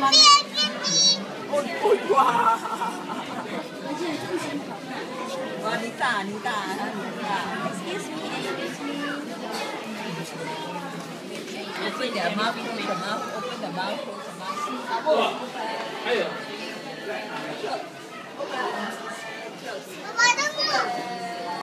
妈妈。哦哦哇！哇，你大你大你大。Excuse me. Open the mouth, open the mouth, open the mouth, open the mouth.